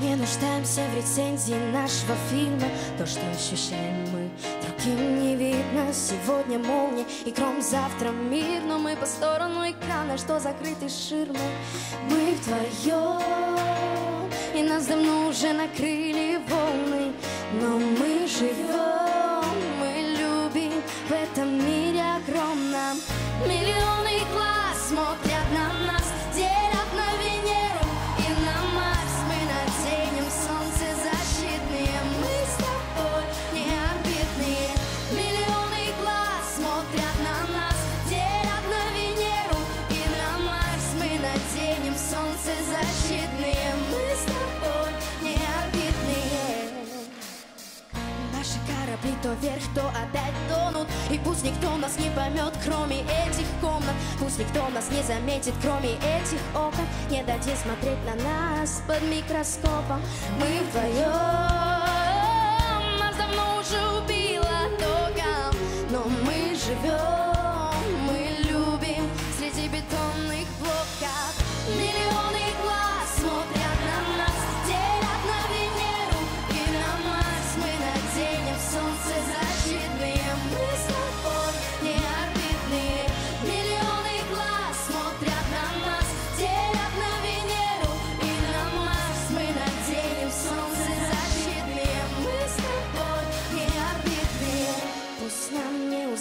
Не нуждаемся в рецензии нашего фильма. То, что ощущаем мы, другим не видно. Сегодня молния и гром, завтра мир. Но мы по сторону экрана, что закрыты ширмой Мы вдвоем, и нас давно уже накрыли волны. Но мы живем, мы любим в этом мире огромном. Миллионы глаз корабли то вверх, то опять тонут. И пусть никто нас не поймет, кроме этих комнат. Пусть никто нас не заметит, кроме этих окон. Не дадим смотреть на нас под микроскопом. Мы вдвоем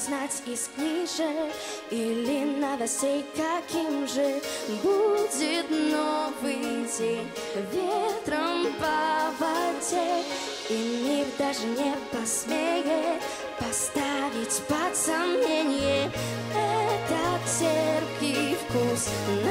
узнать из книжек Или новостей, каким же Будет новый день. Ветром по воде И мир даже не посмеет Поставить под сомнение. Этот терпкий вкус Наших